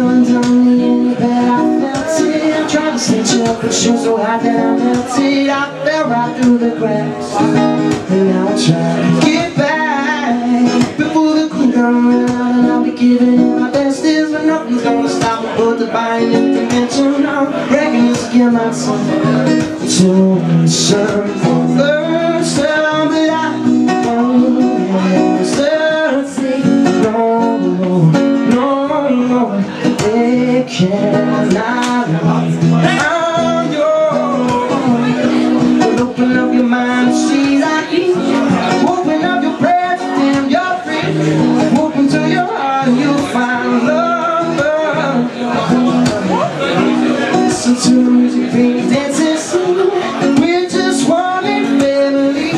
me in bed, I felt it. I'm trying to stitch up but you're so hot that I melted I fell right through the cracks. And now I try to get back Before the cool down out And I'll be giving it my best is But nothing's gonna stop me But the buying and dimension I'm wrecking this again myself To serve for thirst in family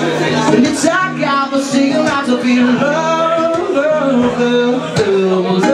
And it's our God for singing out to be love, love, love, love,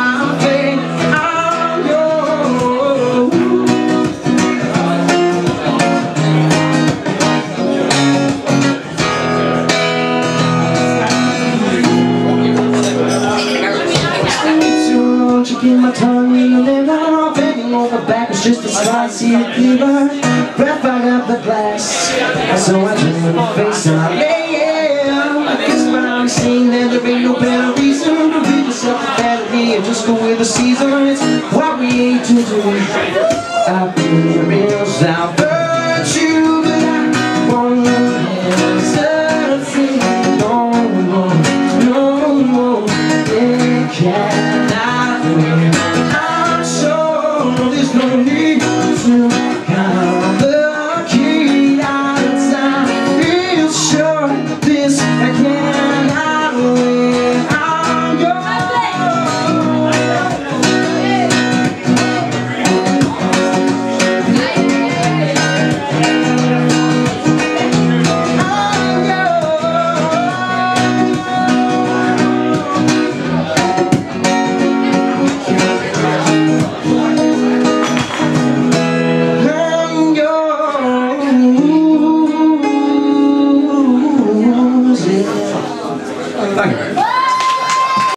my tongue in the liver I'm bending over back It's just a spicy fever Breath out of the glass So I turn in my face and I lay yeah when I'm seeing that there ain't no better reason To beat yourself to vanity and just go with the season It's what we aim to do Our feelings, our virtue But I won't hesitate No, no, no, no can't